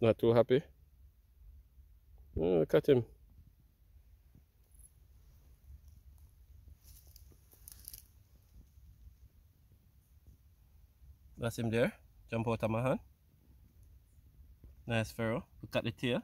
not too happy. Oh, look at him. That's him there. Jump out of my hand. Nice furrow. Look at the tail.